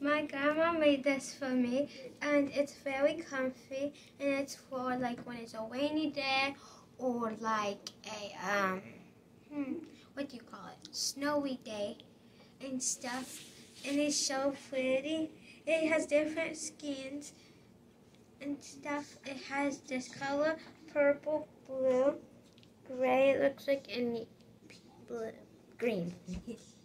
My grandma made this for me, and it's very comfy, and it's for like when it's a rainy day or like a um, hmm, what do you call it? Snowy day and stuff. And it's so pretty. It has different skins and stuff. It has this color, purple, blue, gray. It looks like any blue, green.